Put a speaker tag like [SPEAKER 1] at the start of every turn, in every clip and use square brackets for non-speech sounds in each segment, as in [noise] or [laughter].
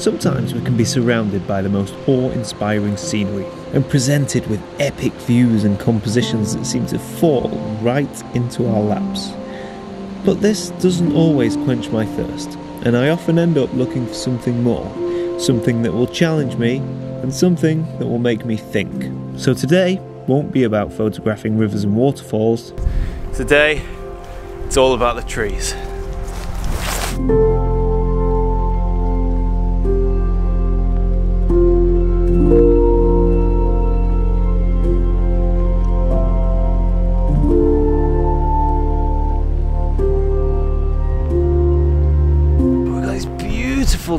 [SPEAKER 1] Sometimes we can be surrounded by the most awe inspiring scenery and presented with epic views and compositions that seem to fall right into our laps. But this doesn't always quench my thirst, and I often end up looking for something more, something that will challenge me, and something that will make me think. So today won't be about photographing rivers and waterfalls.
[SPEAKER 2] Today, it's all about the trees.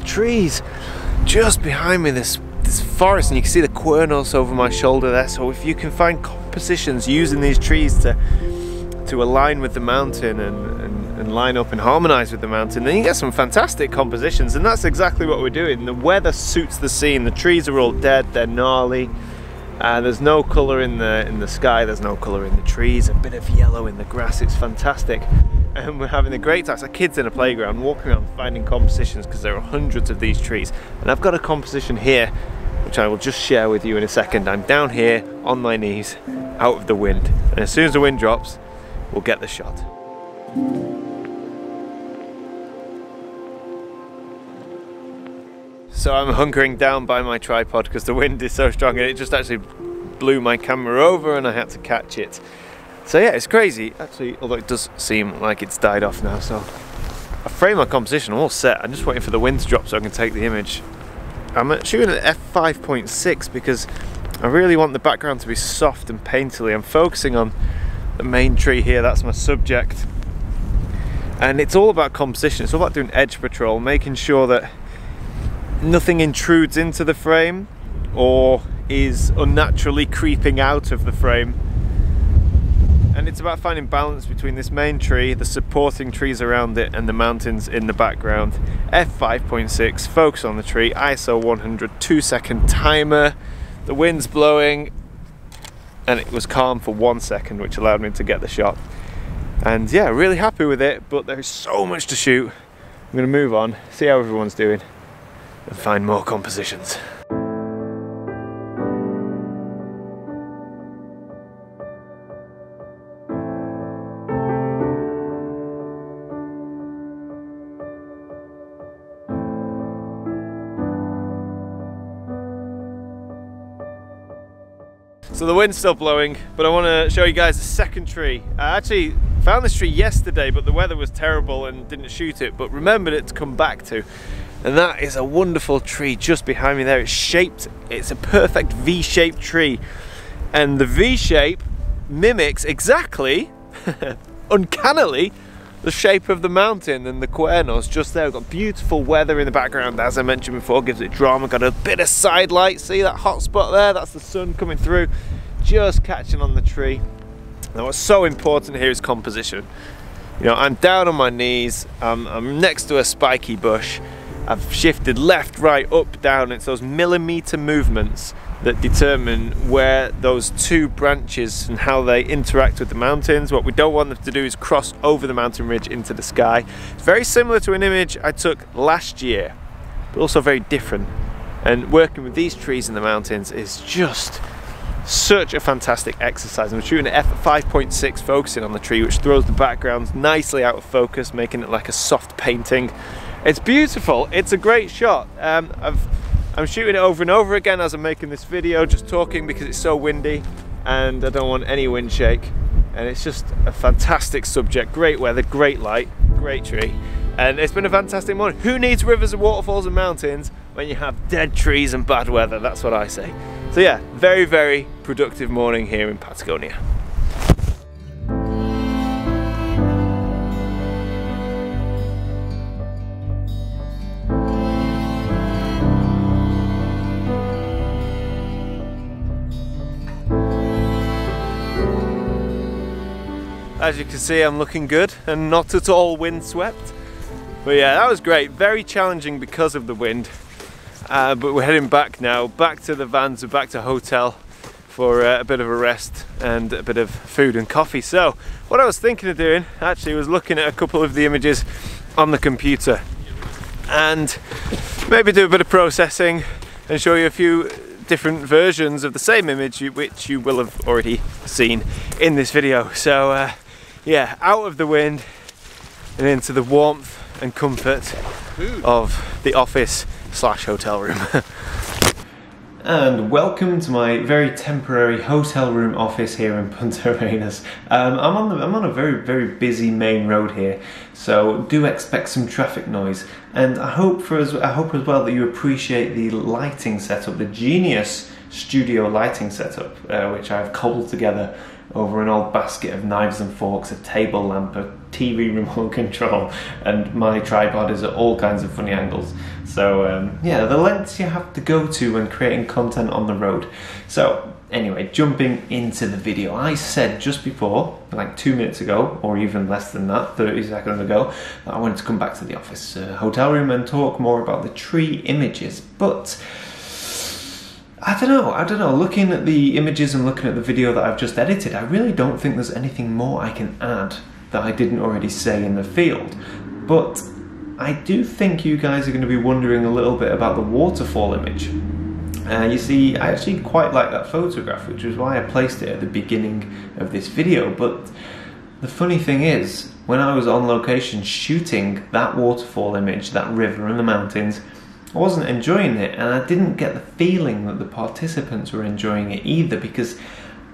[SPEAKER 2] Trees just behind me. This this forest, and you can see the Cuernos over my shoulder there. So if you can find compositions using these trees to to align with the mountain and, and, and line up and harmonize with the mountain, then you get some fantastic compositions. And that's exactly what we're doing. The weather suits the scene. The trees are all dead. They're gnarly. Uh, there's no colour in the in the sky. There's no colour in the trees. A bit of yellow in the grass. It's fantastic and we're having a great time. So kids in a playground walking around finding compositions because there are hundreds of these trees. And I've got a composition here which I will just share with you in a second. I'm down here on my knees out of the wind and as soon as the wind drops we'll get the shot. So I'm hunkering down by my tripod because the wind is so strong and it just actually blew my camera over and I had to catch it. So yeah, it's crazy. Actually, although it does seem like it's died off now, so I frame my composition, I'm all set. I'm just waiting for the wind to drop so I can take the image. I'm shooting at f5.6 because I really want the background to be soft and painterly. I'm focusing on the main tree here, that's my subject. And it's all about composition, it's all about doing edge patrol, making sure that nothing intrudes into the frame or is unnaturally creeping out of the frame and it's about finding balance between this main tree, the supporting trees around it, and the mountains in the background. f5.6, focus on the tree, ISO 100, two second timer, the wind's blowing, and it was calm for one second, which allowed me to get the shot. And yeah, really happy with it, but there's so much to shoot. I'm gonna move on, see how everyone's doing, and find more compositions. So the wind's still blowing, but I want to show you guys the second tree. I actually found this tree yesterday, but the weather was terrible and didn't shoot it, but remembered it to come back to. And that is a wonderful tree just behind me there. It's shaped, it's a perfect V-shaped tree. And the V shape mimics exactly, [laughs] uncannily, the shape of the mountain and the Cuernos just there. We've got beautiful weather in the background, as I mentioned before, gives it drama. Got a bit of side light, see that hot spot there? That's the sun coming through, just catching on the tree. Now what's so important here is composition. You know, I'm down on my knees, um, I'm next to a spiky bush, I've shifted left, right, up, down. It's those millimeter movements that determine where those two branches and how they interact with the mountains. What we don't want them to do is cross over the mountain ridge into the sky. It's very similar to an image I took last year, but also very different. And working with these trees in the mountains is just such a fantastic exercise. I'm shooting at f5.6 focusing on the tree which throws the background nicely out of focus making it like a soft painting. It's beautiful, it's a great shot. Um, I'm shooting it over and over again as I'm making this video, just talking because it's so windy and I don't want any wind shake. And it's just a fantastic subject, great weather, great light, great tree. And it's been a fantastic morning. Who needs rivers and waterfalls and mountains when you have dead trees and bad weather? That's what I say. So yeah, very, very productive morning here in Patagonia. As you can see, I'm looking good and not at all windswept. But yeah, that was great. Very challenging because of the wind. Uh, but we're heading back now, back to the vans, back to hotel for uh, a bit of a rest and a bit of food and coffee. So, what I was thinking of doing actually was looking at a couple of the images on the computer. And maybe do a bit of processing and show you a few different versions of the same image which you will have already seen in this video. So uh, yeah, out of the wind and into the warmth and comfort of the office slash hotel room. [laughs] and welcome to my very temporary hotel room office here in Punta [laughs] Arenas. Um, I'm on the, I'm on a very very busy main road here, so do expect some traffic noise. And I hope for as I hope as well that you appreciate the lighting setup, the genius studio lighting setup, uh, which I've cobbled together over an old basket of knives and forks, a table lamp, a TV remote [laughs] control, and my tripod is at all kinds of funny angles. So um, yeah, the lengths you have to go to when creating content on the road. So anyway, jumping into the video, I said just before, like two minutes ago, or even less than that, 30 seconds ago, that I wanted to come back to the office uh, hotel room and talk more about the tree images, but. I don't know, I don't know. Looking at the images and looking at the video that I've just edited, I really don't think there's anything more I can add that I didn't already say in the field. But I do think you guys are going to be wondering a little bit about the waterfall image. Uh, you see, I actually quite like that photograph, which is why I placed it at the beginning of this video. But the funny thing is, when I was on location shooting that waterfall image, that river and the mountains, I wasn't enjoying it, and I didn't get the feeling that the participants were enjoying it either because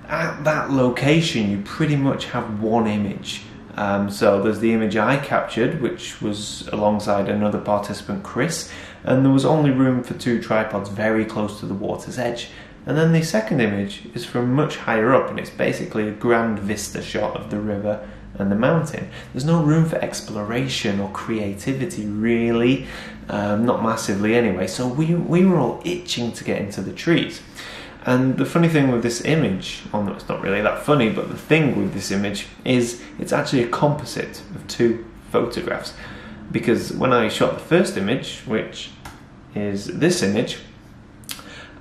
[SPEAKER 2] at that location you pretty much have one image. Um, so there's the image I captured, which was alongside another participant, Chris, and there was only room for two tripods very close to the water's edge. And then the second image is from much higher up, and it's basically a grand vista shot of the river and the mountain. There's no room for exploration or creativity, really, um, not massively anyway. So we, we were all itching to get into the trees. And the funny thing with this image, well, it's not really that funny, but the thing with this image is it's actually a composite of two photographs. Because when I shot the first image, which is this image,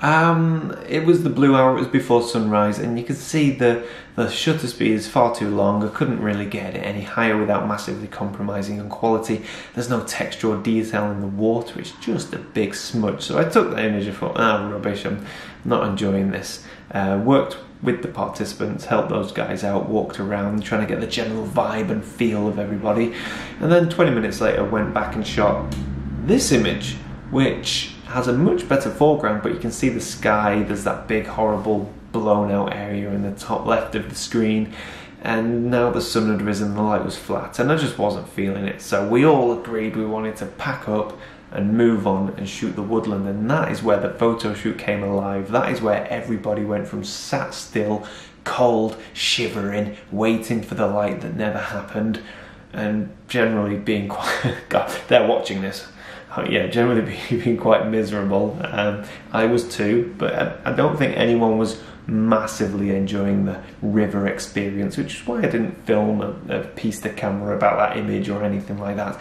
[SPEAKER 2] um, it was the blue hour, it was before sunrise, and you could see the, the shutter speed is far too long. I couldn't really get it any higher without massively compromising on quality. There's no texture or detail in the water, it's just a big smudge. So I took the image and thought, ah, rubbish, I'm not enjoying this. Uh, worked with the participants, helped those guys out, walked around trying to get the general vibe and feel of everybody. And then 20 minutes later, went back and shot this image, which has a much better foreground, but you can see the sky. There's that big, horrible, blown out area in the top left of the screen. And now the sun had risen, the light was flat, and I just wasn't feeling it. So we all agreed we wanted to pack up and move on and shoot the woodland. And that is where the photo shoot came alive. That is where everybody went from sat still, cold, shivering, waiting for the light that never happened, and generally being [laughs] quite. God, they're watching this. Oh, yeah, generally [laughs] being quite miserable. Um, I was too, but I, don't think anyone was massively enjoying the river experience, which is why I didn't film a, a piece to camera about that image or anything like that.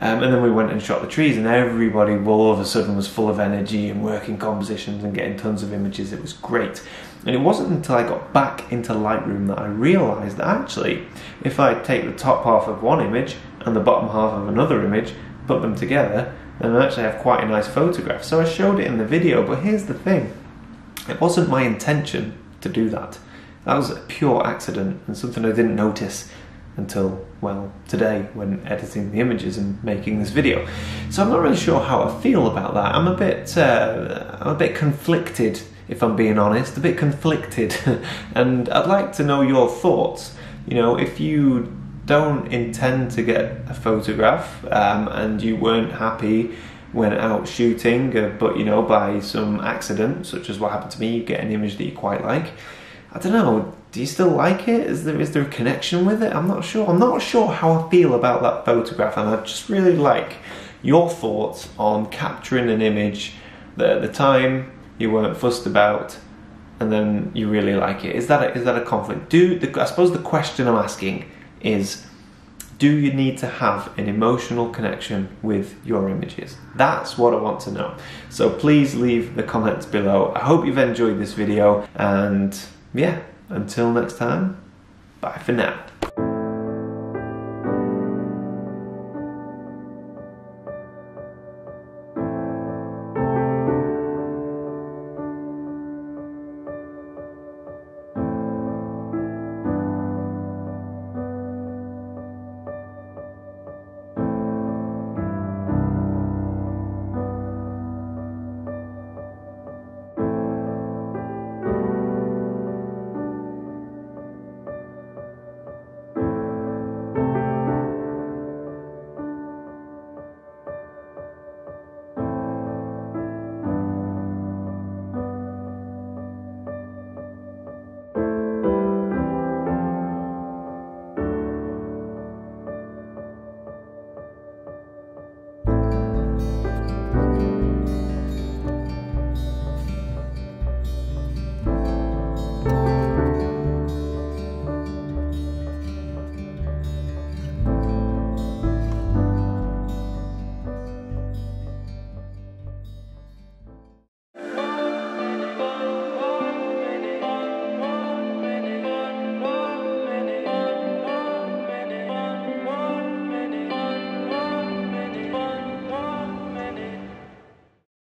[SPEAKER 2] Um, and then we went and shot the trees, and everybody all of a sudden was full of energy and working compositions and getting tons of images. It was great. And it wasn't until I got back into Lightroom that I realised that actually, if I take the top half of one image and the bottom half of another image, put them together, and I actually have quite a nice photograph. So I showed it in the video, but here's the thing. It wasn't my intention to do that. That was a pure accident and something I didn't notice until, well, today when editing the images and making this video. So I'm not really sure how I feel about that. I'm a bit, uh, I'm a bit conflicted, if I'm being honest, a bit conflicted. [laughs] and I'd like to know your thoughts. You know, if you don't intend to get a photograph um, and you weren't happy when out shooting, uh, but you know, by some accident, such as what happened to me, you get an image that you quite like. I don't know. Do you still like it? Is there is there a connection with it? I'm not sure. I'm not sure how I feel about that photograph, and I just really like your thoughts on capturing an image that at the time you weren't fussed about, and then you really like it. Is that a, is that a conflict? Do the, I suppose the question I'm asking is do you need to have an emotional connection with your images? That's what I want to know. So please leave the comments below. I hope you've enjoyed this video and yeah, until next time, bye for now.